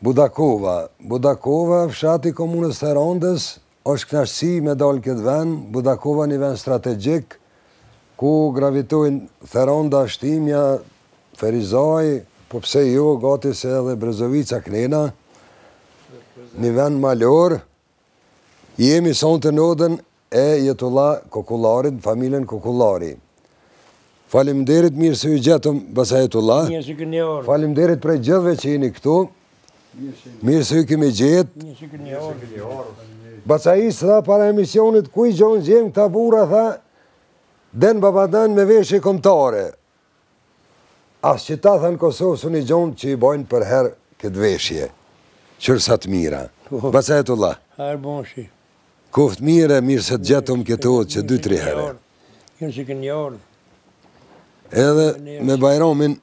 Budakova, Budakova, fshat i komunës Therondës, është kënaqësi me dalë n'këtë vend, Budakova një vend strategjik, ku gravitojnë Theronda, Shtimja, Ferizaj, po pse jo, gati se edhe Brezovica, Knena, një vend malor, Jemi sonte në odën e Jetullah Kokullarit në familjen Kokullari. Faleminderit mirë se ju gjetëm baca Jetullah. Mirë se keni ardhur. Faleminderit prej gjithëve që jeni këtu. Mirë se ju kemi gjetë. Mirë se keni ardhur. Baca Isë tha para emisionit ku i gjon Xhem këta burra tha Den babadan me veshje kombëtare. Ash që t'i thashë në Kosovë s'un i gjon që i bajnë përherë këtë veshje. Qe sa të mira. Baca Jetullah. Hajr bofshi. Koftë mirë, mirë se të gjetëm këtu që dy tri herë. Mirë që keni ardhë. Edhe me Bajramin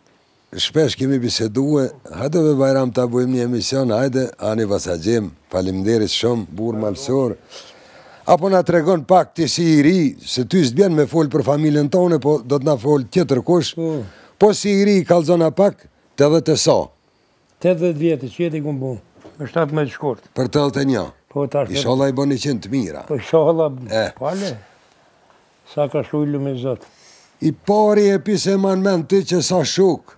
shpesh kemi bisedue, hajde me Bajram të bëjmë një emision, hajde, ani baca Xhem, falimderit shumë, burrë malësor. Apo na tregon pak ti si i ri, se ty s'të bjen me fol për familjen tonde, po do të na fol tjetër kush. Po. Po si i ri kallxo na pak tetëdhetë e sa. Tetëdhjetë vjetë, që i kum bu? Më shtatëmbëdhjetë shkurt. Për tetëdhjetë e një. Po tash. Ishalla i bën njëqind të mira. Po ishalla. E. Pale. Sa ka shkru i lumi zot. I pari e pise e man men ti që sa shuk.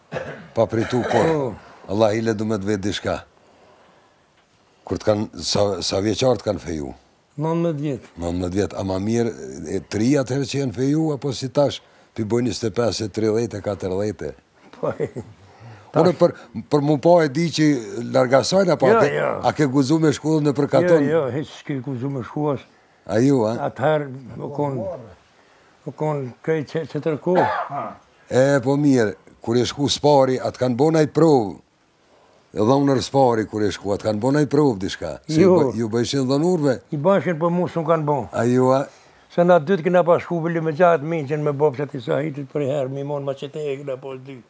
Pa pritu kur. Allah ile du me të vetë dishka. Kur të kanë, sa, sa vjeçar të kanë feju? Nëntëmbëdhjetë vjetë. Nëntëmbëdhjetë vjetë. A ma mirë, të ri atëherë që janë feju, apo si tash, pi bojë 25, 30, 40. Po e... Unë për, për m'u pa e di që larg sajna, apo jo, a, ke, jo. a ke guzu me shku nëpër katun? Jo, jo, hiç s'ke guzu me shku. A ju, a? Atëherë, u konë, u konë krejt qetërku. E, po mirë, kur ke shku s'pari, a të kanë bo naj provë. E dhonërr s'pari, kur ke shku, a të kanë bo naj provë, dishka. Se ju, ju bëjshin dhondurrve. I bëjshin, po mu s'um kanë bon. A ju, a? Se na dy këna pa shku vëllu me gjatë, minqen me bopë që t'i sa hitit për herë, mi mon ma që te e këna po dy.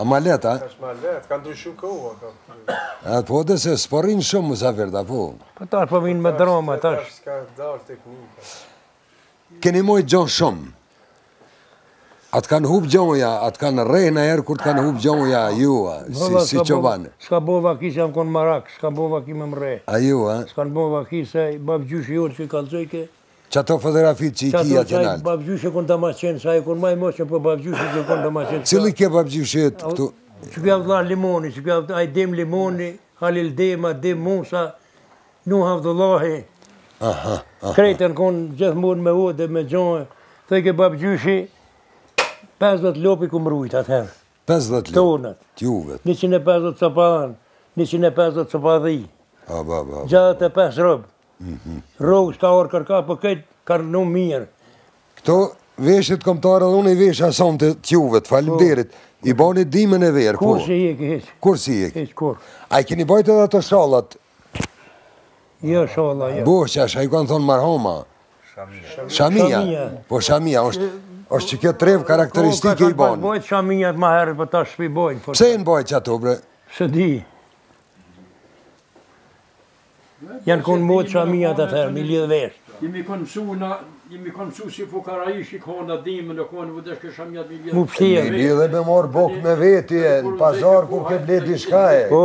A ma let, a? Tash ma let, ka ndryshu koha, ka ndryshu. A, po edhe se, s'po rrinë shumë musafirë, da po. Po tash po vinë me drama, tash. Tash ka dalë teknika. Keni majtë gjonë shumë. A të kanë hubë gjonëja, a të kanë rre najherë kur të kanë hubë gjonëja, a ju, a, si që banë? S'ka bo vaki se jam konë marak, s'ka bo vaki me më rre. A ju, a? S'kanë bo vaki se babgjyshi jonë që i kallzojke. Qato fotografit që i ki atë nalt. Qato babgjysh e kun të ma qenë, sa e kun ma i moqën, po babgjysh e kun të ma qenë. Cili ke babgjysh e të këtu? Që kja vlla Limoni, që kja ai Dem Limoni, Halil Dema, Dem Musa, Nuh Avdullahi. Aha, aha. Krejt jan kon gjithmonë me odë, me gjojë. Thojke babgjyshi, 50 lopë i kum rujt atëherë. Pesëdhjetë lopë. Tonët. Tjuvet. Njëqind e pesëdhjetë copa dhen, njëqind e pesëdhjetë copa dhi. A, ba, ba, ba. Gjashtëdhjetë e pesë robë. Rrogë shka orë kërka, po këtë kanë në mirë. Këto veshjet kombëtare. Unë i veshë asonë të tjuvet, faleminderit. Po. I bani dimën e verë, po. Kurrë s'i keni hekë? Kur si i e ki? Heqë kur. A i keni bajtë edhe ato shallat Jo, shalla, jo. Bo, që është, a ju kanë thonë marhama. Shamia. Shamia. Po, shamia, është... është që kjo trevë karakteristike i banë. Po, ka bojtë shamijat ma herë, po te shpia bojnë. Po Pse i keni bojtë që ato, bre? S'e di. Janë konë bojtë shamijat atëherë, m'i lidhë veshët. Jemi konë mësu, na, jemi konë mësu si fukara ishi, ftohtë në dimën, na u ka dashke shamijat m'i lidhë. M'u pshtjellë. M'i lidhë me morrë bukë me veti, në pazar ku ke ble diçka. Po.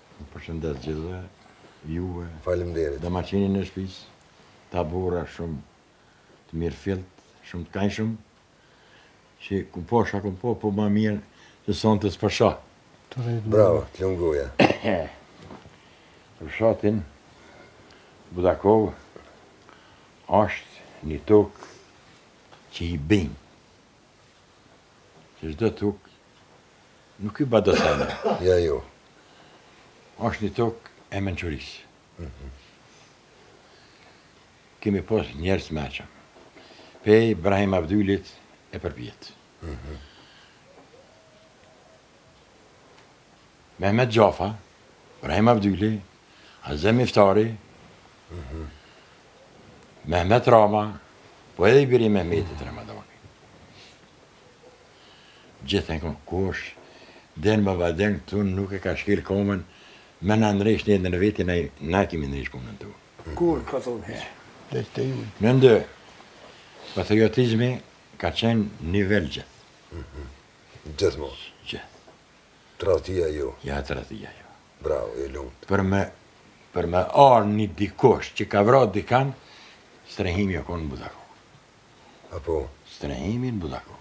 Ju përshëndes gjithëve, juve, domaçinin e shpisë, këta burra shumë të mirëfilltë, shumë të kanshëm, që ku po shkoj kam pa, po ma mirë që sonte s'po shoh. Bravo, të lumë goja. Fshati Budakovë është një tokë që i bin. Që çdo tokë nuk i ban do sene. Ja jo. Është një tokë e mençurisë. Mhm. Kemi pos njerëz t'meçëm. Pej Brahim Avdylit e përpjetë. Mhm. Mehmet Xhafa, Brahim Avdyli, Azem Iftari, Mehmet Rama, po edhe i biri i Mehmetit Ramadani. Gjithë n'këtë kosh, domethonë këtu nuk e ka shkel komba, me na ndreqë ndërmjet veti, na kemi ndreqë punët. Kur ka thonë he? Dhe të ju. Domethënë, patriotizmi ka qenë në nivel gjithë. Mhm. Gjithmonë. Gjithë. Tradhtia jo. Ja tradhtia jo. Bravo, ju lumtë. Për me për me ardh një dikush që ka vra dikan, strehimi u konë në Budakovë. Apo? Strehimi në Budakovë.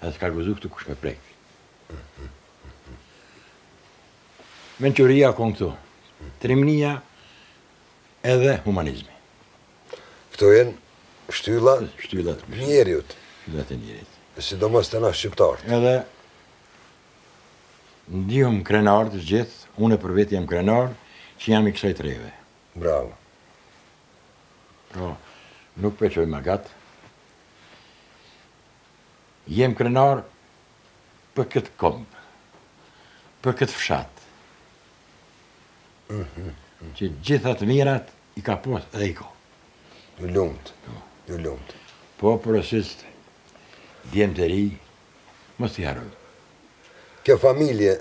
Edhe s'ka guxu këtu kush me prekë. Mençuria u konë këtu. Trimnia edhe humanizmi. Këto janë shtylla t'njeriut. Shtylla të njeriut. E sidomos te na shqiptarët. Edhe Ndihemi krenarë të gjithë, une për veti jam krenar që jam i kësaj treve. Bravo. Po, nuk po e çoj ma gatë. Jem krenar për këtë komb, për këtë fshat. Mhm. Që gjitha të mirat i ka pas dhe i ka. Ju lumtë, po. ju lumtë. Po, porosis djemtë e ri, Mos t'i harroj. Kjo familje.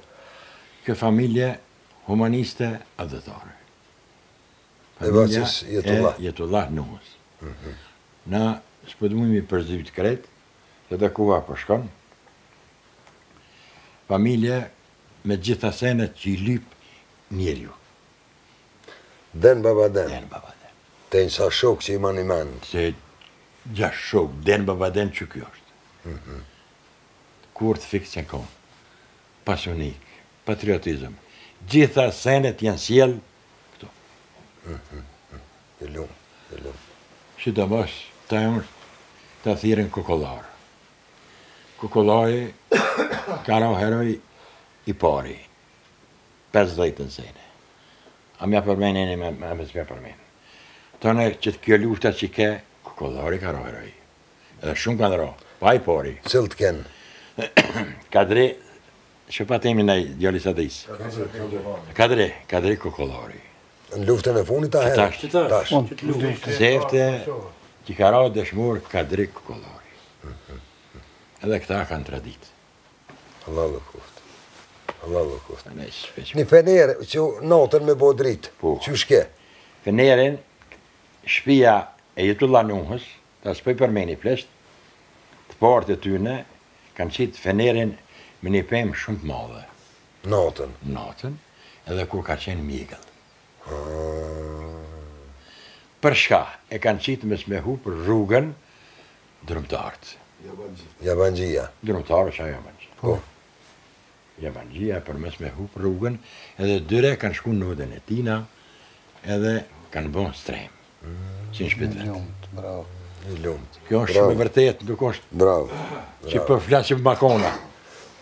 Kjo familje humaniste atdhetare. Familja e Jetullah Nuhës. Na s'po të mujmi përzyt krejt, se dhe kuha po shkon. Familje me t'gjitha senet që i lyp njeriu. Den baba den. Den baba den. Te sa shok që i mani mend. Se gjashtë shok den baba den që kjo është. Mhm. Kurt fik që jan kon. Pasionik, patriotizëm. Gjitha senet janë sjell këtu. Mhm. Të lum, të lum. Sidomos ta jon ta thirrin Kokollar. Kokollari ka ra heroj i pari. Pesëdhjetë sene. A m'ia përmen ene me me me s'me përmen. Tone që kjo lufta që ke, Kokollari ka ra heroi. Edhe shumë kanë ra, po ai pari. Cili ke? Kadri, që pa temi naj djali sa të isë. Kadri, Kadri Kokollari. Në luftën e funit a? Tash, tash. Zefte, që ka ra dëshmor Kadri Kokollari. Edhe këta kanë tradit. Allah në koftë. Allah në koftë. Një fener që natën me bo dritë, po. qysh ke? Fenerin, shpia e Jetullah Nuhës, tash po e përmeni flesht, të partë e tyne, kanë qitë fenerin m'një pemë shumë të madhe. Natën? Natën, edhe kur ka qenë mjegëll. Ah. Për shka, e kanë qitë mes me hup rrugën, Drumtarët. Jabanxhi. Jabanxhia. Drumtar është ai jabanxhi. Po. Jabanxhia për mes me hup rrugën edhe tyre kanë shku në odën e tina edhe kanë bo strehim. Si në shpi t'vet. Bravo. I lumtë. Kjo është shumë e vërtetë, nuk është. Bravo. Që po flasim bakona.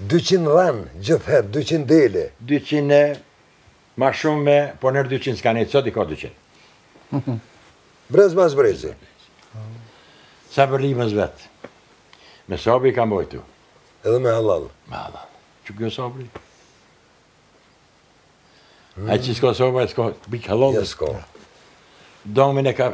200 rën, gjithherë 200 dele. 200 Ma shumë po, po nër dyqind s'ka nejtë sot i ka dyqind. Brez mas brezi. Sabri me zvet. Me sabri ka mbojtu. Edhe me halal. Me halal. Që kjo sabri? Mm. A që s'ka sabri, s'ka hiç halal. Ja s'ka. Domethan e ka...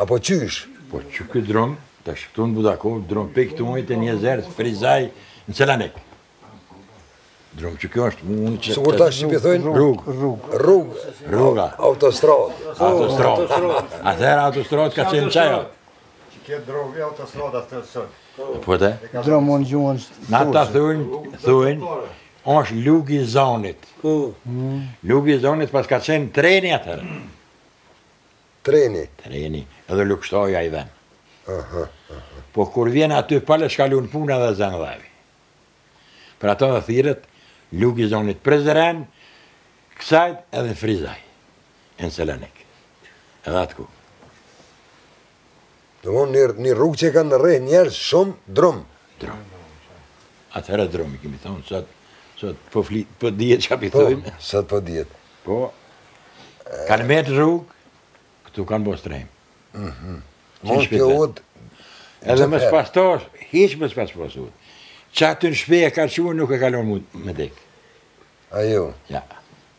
Apo qysh? Po që ky drom, tash këtu në Budakov, drom pej këtu ujtë e Nji zerc Ferizaj në Selanik. Drom që kjo është, unë që... Sikur tash qi i thojnë? Rrug. Rrug. Rrug. Rruga. Autostrad. Autostrad. Atëherë autostrad ka qenë qajo. Që kjo drom vje autostrad atë të sënë. Po të? Drom në gjuhën shtë. Na ta thojnë, thojnë, është lugi zonit. Lugi zonit po s'ka qenë treni atëherë. Treni. Treni. Edhe lukshtoja i venë. Aha, aha. Po kur vjen aty pale shkalun puna dhe zënë dhe vi. Për ato dhe thirret, Lugi i Zotnit Prizren, kësajt edhe n'Ferizaj. Në Selanik. Edhe atë ku. Domethon një një rrugë që kanë rreh njerëz shumë drum. Drum. Atëherë drum i kemi thonë sot sot po fli po dihet çka i po, thonë. Sot po dihet. Po. Kanë me rrugë këtu kanë bërë strem. Mhm. Mm Mos t'kish udhë. Edhe mos pas tash, hiç mos pas pas udhë. Qatë n'shpi e ka çuar nuk e kalon mund me dekë. Ajo. Ja.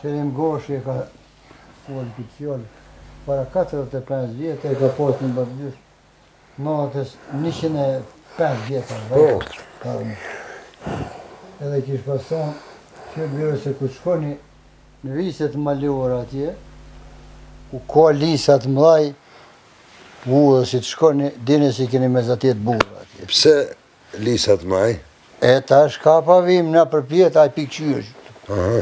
Selim Goshi e ka folë këtë fjalë para 45 vjetë e ka pasë një babgjysh natës 105 vjetë e babgjysh edhe kishë pasan që bërë se ku shkoni në viset malore atje ku ka lisat mdhaj burra si të shkoni dine si keni me zatetë burra atje pse Lisat mdhaj? E tash kah po vim na përpjet ai pi kqyr. Aha.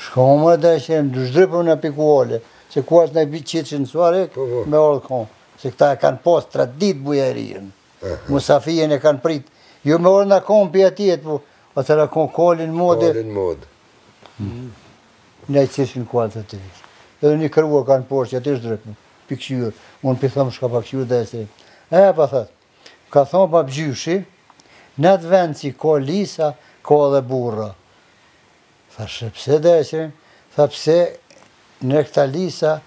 Shko më dhe që e m'u zhdrypëm në pikuale, se ku ashtë në i bitë qitë që në suare, po, po. me orë kon, se këta e kanë pasë traditë bujarinë, musafirin e kanë pritë, ju jo me orë në kon për atjetë, po, o të në kon kolin modë, kolin modë, në i qitë që në kuatë të të të edhe një krua kanë poshtë qaty u zhdrypëm, pi kqyr, unë po thom çka po këqyr dhe e se, e po thotë, Ka thonë babgjyshi, N'atë vend që ka lisa, ka edhe burra. Thash, E pse de Qerim? Tha, Pse në këta lisa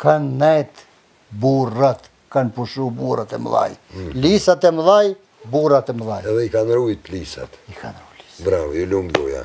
kanë nejt burrat, kanë pushu burrat e mëdhaj. Lisat e mëdhaj, burrat e mëdhaj. Edhe i kanë rujt lisat. I kanë rujt lisat. Bravo, ju lumtë goja.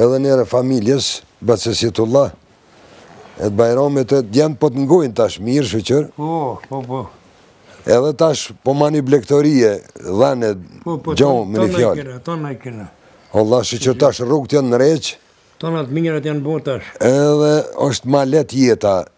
Edhe nderë familjes, bacës Hetullah, e të Bajramit e djemt po të ngojnë tash mirë, shyqyr. Po, po, po. Edhe tash po mani blegtorinë, dhen, po, po, gjo, me një fjalë. Po, po, tonë e kena, Allah, shyqyr tash rrugët janë ndreqë. Tona t'mirat janë bo tash. Edhe është ma e lehtë jeta,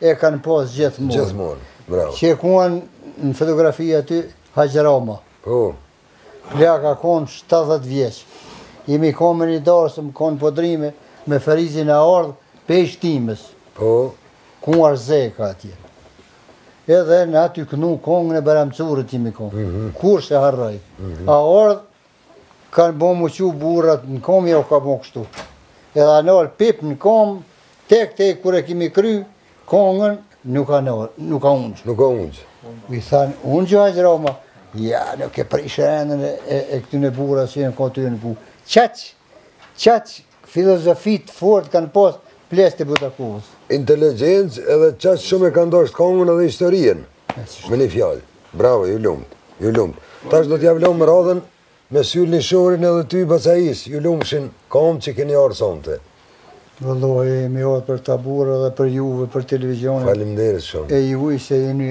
E kanë pas gjithmonë. Gjithmonë, bravo. Qe ku on në fotografi aty, Haxhi Rama. Po. Plak a konë 70 vjeqë. Jemi konë me një dasëm n'Komoran Podrime, me Ferizin e ardhë, pej Shtimes. Po. Kuar zeka atje. Edhe na ty knu kongën e Bajram Currit jemi konë. Mhm. Kurrë s'e harroj. Mhm. A ardhë, Kan bo m'u çu burrat në kom jau ka bo kështu edhe a nal pip në kom tek tek kur e kemi kry kongën nuk a nal nuk a ungj nuk a ungj i than ungj o Haxhi Rama ja nuk e prish rendin e këtyne burra që jan ka ty knu qaq qaq Filozofi të fortë kanë pas pleqtë e Budakovës. Inteligjencë edhe qaq shumë e kanë dashtë këngën edhe historinë. Me një fjalë. Bravo, ju lumtë. Ju lumtë. Tash do t'ja fillojmë radhën me Syl Nishorin edhe ty baca Is, ju lumshin kamët që keni ardhë sonte. Vallahi jemi ardhë për tamburë edhe për juve për televizionin. Faleminderit shumë. E juve se jeni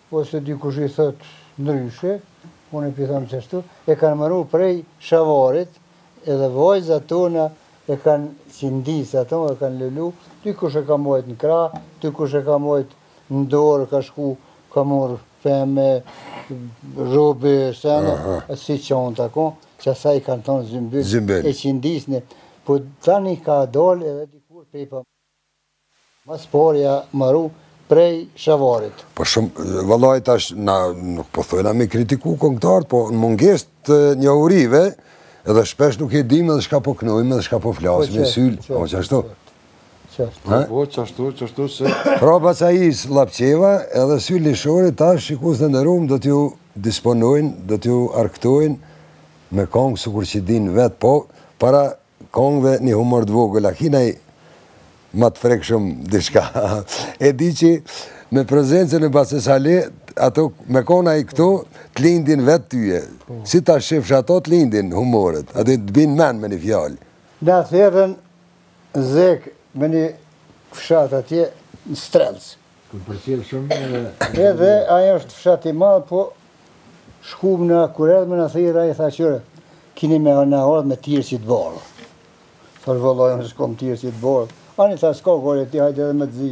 Ose dikush i thot ndryshe, unë pi them qashtu, e kanë maru prej shavarit edhe vajzat tona e kanë qindis ato e kanë lulu, dikush e ka mbajt në krah, dikush e ka mbajt në dorë ka shku ka marr peme, robe, sene, si çanta ka, që asaj i kanë thon zymbyl, e qindisne, po tani ka dal edhe dikur prej pa. Ma s'po ja maru prej shavarit. Po shumë vallahi tash na nuk po thojna me kritiku kombëtarët po në mungesë të njohurive edhe shpesh nuk e dimë edhe çka po kënojmë edhe çka po flasim e Syl po qashtu qashtu po qashtu qashtu se pra baca Is Llapqeva edhe Syl Nishori tash shikues të nderuam do t'ju disponojnë do t'ju argtojnë me kong sukur që dinë vet po para Kong dhe një humor të vogël a ki naj ma të frekshëm diçka e di që me prezencën e bacës Ali ato me kon ai këtu të lindin vet tyje si ta shifsh ato të lindin humoret a di të bin n'men me një fjalë Na thirrën Zek me një fshat atje në Strellc. Ku përcjell shumë edhe... Edhe aja është fshat i madhë, po shkum na kur erdh me na thirr ai tha qyr, kini me na ardhë me tirq të bardhë. Thashë vallahi, unë s'kom tirq të bardhë. Ani tha s'ka gajle ti, hajde edhe me të zi.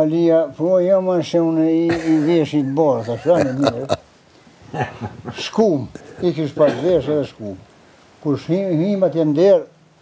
Alija, po ja ma shë unë i, i veshi të bardhë, thashë ani mirë. Shkum, i kish pas vesh edhe shkum. Kur shim, him atje n'derë,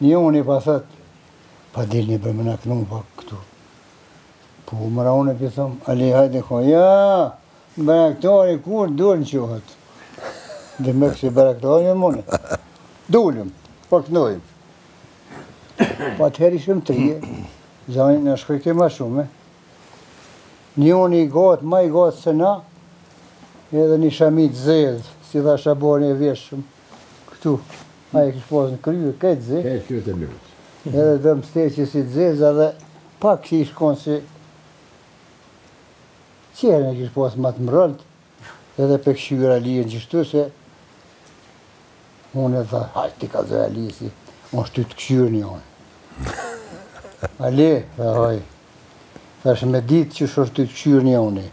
Njoni po thot, po dilni për me na knu pak këtu. Po more unë e pi thëm, Ali hajde ko, ja, bajraktori kur dur në qohët. Dhe me kësi bajraktori me mune. Dulëm, pa po kënojmë. Po atëheri shumë të ri, zani na shkojke ma shumë. Njoni i gatë, ma i gatë se na, edhe një shami t'zezë, si dha shaboni e vjeshëm. Këtu, a e kish pas në krye këtë zi, Krejt krye të lëvizë. edhe do mustaqe si të zeza dhe pak si i shkon si çehren e kish pas ma të mrrolt edhe pe kqyr Alijen qështu se unë e thashë hajt ti kallzoj Alisë, unë shtu të kqyr njoni. Ali, tha ai, Tash me ditë që shorë ty të këshyrë edhe unë.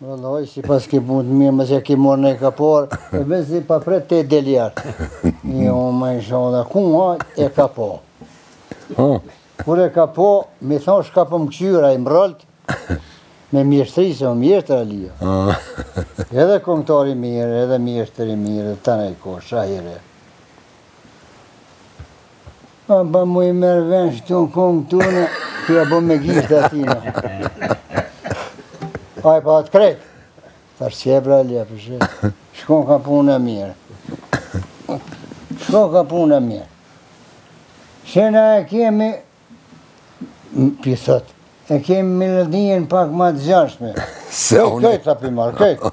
Vëllaj, si paske punë të mirë, mësja ke morë në e ka parë, e vetë zi pa pret të e deljarë. Jo, më i shoda, ku nga e ka po? Kur e kap, me thonë shka për po më këshyra, i mbrëllët, me mjeshtri, se më mjeshtër Alija. Edhe kongëtar i mirë, edhe mjeshtër i mirë, të në i ko, shahire. Po po nuk i merr vesh këtu në kongë tonë, ku ja bëm me gishtë atyne. Ai pa atë krejt. Tash që e bra lepë, që shka ka punë e mirë. Shka ka punë e mirë. Që na e kemi, po i thot, e kemi melodien pak ma të gjashme. Se unë. Këtë ta pi marr, këtë.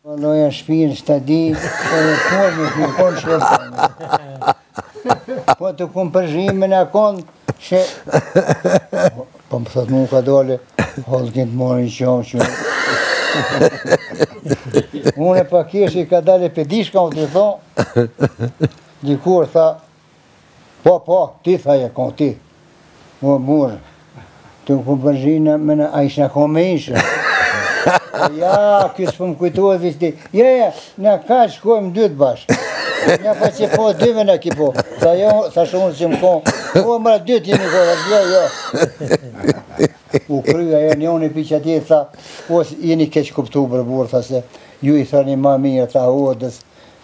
Po valla shpinë s'ta di, po dhe kuar nuk jom konë shërë. Po të kom përgju në konë, shë... Po më thotë mu ka dole, holë kënë të mori që omë që... Unë e paskeshë i ka dale për dishka, me të thonë, dikur tha, Po, po, ti tha je kon ti, o burr, të kom përgju me në aishna ko me ishë. Ja, ky s'po më kujtohet vishë ti. Ja, ja, në ka shkojmë dy të bashkë. Ja, pa që po dyve në ki po. Tha jo, tha shumë që më konë. Po, more dy të jemi po, dhe jo, jo. U kry e njoni pi që ti, tha, o, jeni keqkuptu bre burrë, tha se, ju i thani ma mirë, tha, o, dhe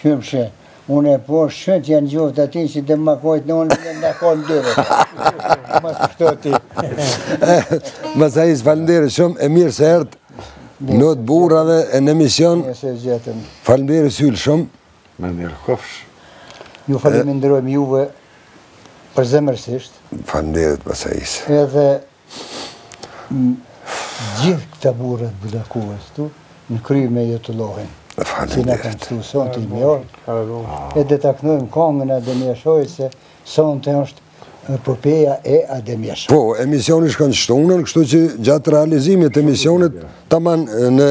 Qypshe, une po shoh t'ja njoftë atij që dëm me kojt në unë në në kon dyre. Mos kështu ti. Mos hajt, faleminderit shumë, e mirë se erdhët. Ndër burra edhe në emision. Mirë se ju gjetëm. Faleminderit Syl shumë. Më mirë kofsh. Ju faleminderojmë juve përzemërsisht. Faleminderit Masais. Edhe Gjithë këta burrat budakovës këtu, në krye me Jetullahin, që na kanë këtu sonte i mjorë, edhe ta knojmë kongën e Adem Jasharit se sonte është epopeja e Adem Jasharit. Po, emisioni shkon të shtunën, kështu që gjatë realizimit të emisionit, ta manë në...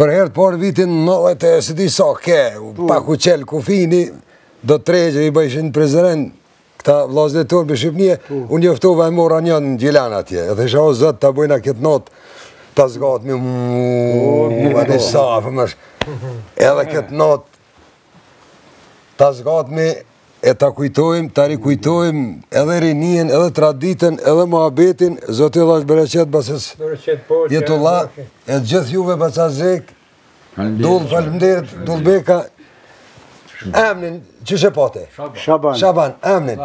Për herë të parë në vitin 90 e s'e di sa ke, pak u çel kufini, do të trejtë që i bëjshin prezent, këta vllaznit e tonë prej Shqipnije, u njoftova e mora njanin në Gjilan atje, edhe thashë o zot ta bojna këtë natë, ta zgatë me mu, me ni safë, më shë, edhe këtë natë, Ta zgatmi e ta kujtojmë, ta rikujtojmë edhe rinien, edhe traditën, edhe muhabetin, Zoti ju lashtë bereqet bacës Jetullah, e gjithë juve baca Zekë, Dullë falmderit, Dullë Beka, emnin, qysh e pate? Shaban. Shaban, emnin.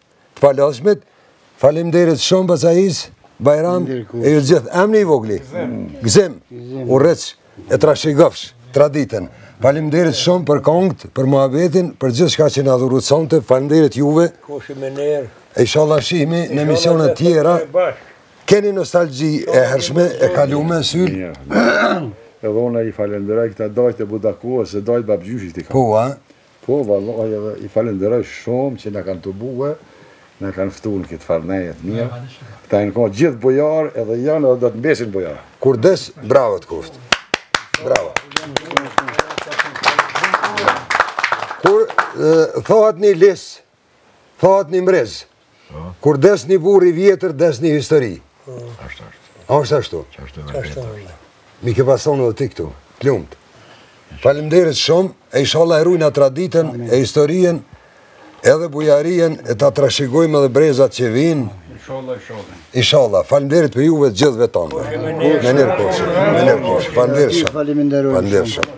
Të paloshmit, faleminderit shumë baca Isë, Bajram e ju gjithë. Emni i vogli, Gëzim, u rritsh, e trashigofsh, traditën. Faleminderit shumë për kongët, për muhabetin, për gjithçka që na dhurut sonte, faleminderit juve. Kofshi me nerë. Ishalla shihmi në emisionet tjera. Keni nostalgji e hershme, e kalume, syl. Edhe unë i falenderoj këta dajt e Budakovës, se dajt babgjyshit i kam. Po, a? Po vallai edhe i falenderoj shumë që na kanë tubu, na kanë ftu në këtë ferneje të mirë. Këta janë kon gjithë bujarë edhe janë edhe do të mbesin bujarë. Kur des, bravo të koftë. Bravo. Kur thahet një lis, Thahet një brez, kur des një burrë i vjetër, des një histori. Ashtu është. Ashtu ashtu. Ashtu është. Mirë e ke pas edhe ti këtu, të lumtë. Falimderit shumë, e ishalla e rujna traditën, e historinë, edhe bujarinë, e ta trashigojmë edhe brezat që vinë. Ishalla, ishalla. Ishalla, falimderit për juve gjithve tonë. Me nerë kofsh, me nerë kofsh. Falimderit shumë. Falimderit shumë.